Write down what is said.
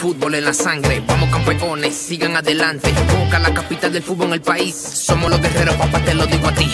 Fútbol en la sangre, vamos campeones, sigan adelante. Boca la capital del fútbol en el país. Somos los guerreros, papá, te lo digo a ti.